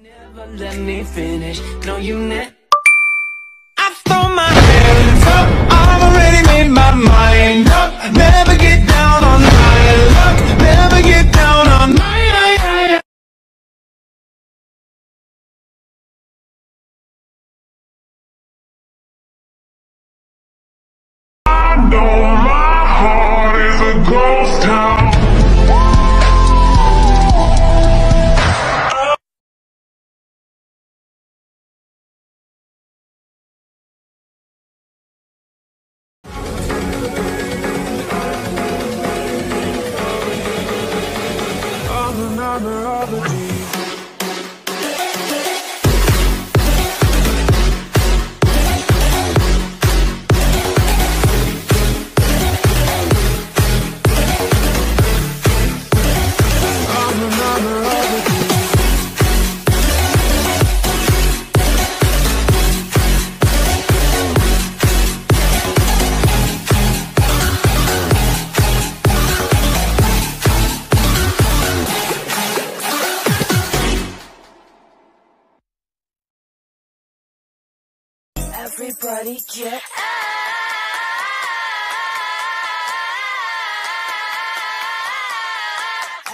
Never let me finish. No, you never. Everybody get out!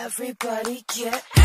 Everybody get out!